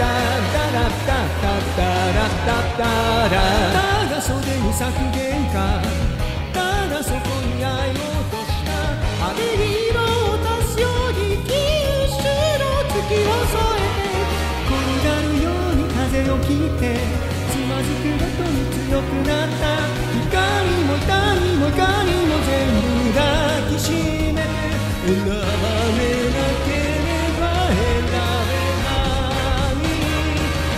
タラッタッタッタただ袖に削減かただそこに愛を落とした雨に色を足すように九州の月を添えて転がるように風を切ってつまずくごとに強くなった光も痛みも怒りも全部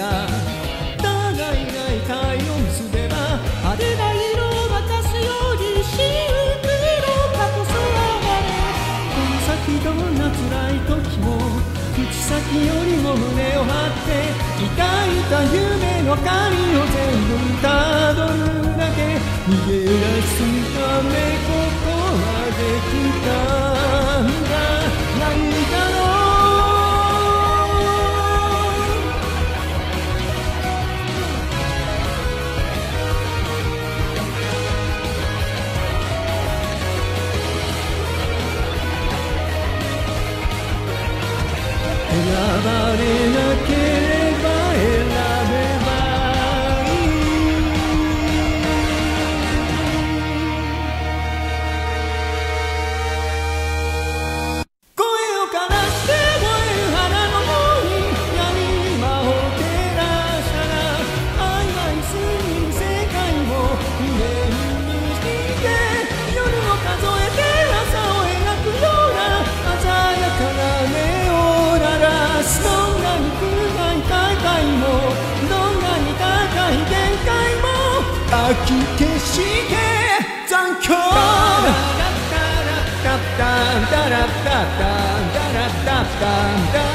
や。互いが痛いを結べば派手な色を沸かすようにシンプルかこそがれこの先どんな辛い時も口先よりも胸を張って抱いた夢の神を全部 love. き消して残響。タッタンタラッタッタンタラッタッタンダラッタッタンダラッタッタッタラ